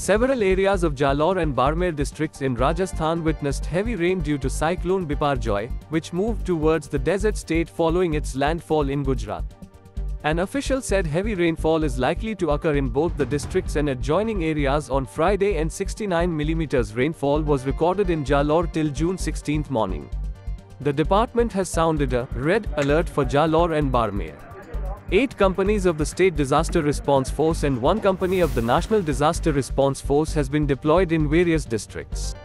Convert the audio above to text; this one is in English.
Several areas of Jalore and Barmer districts in Rajasthan witnessed heavy rain due to cyclone Biparjoy, which moved towards the desert state following its landfall in Gujarat. An official said heavy rainfall is likely to occur in both the districts and adjoining areas on Friday and 69 mm rainfall was recorded in Jalore till June 16 morning. The department has sounded a red alert for Jalore and Barmer. Eight companies of the State Disaster Response Force and one company of the National Disaster Response Force has been deployed in various districts.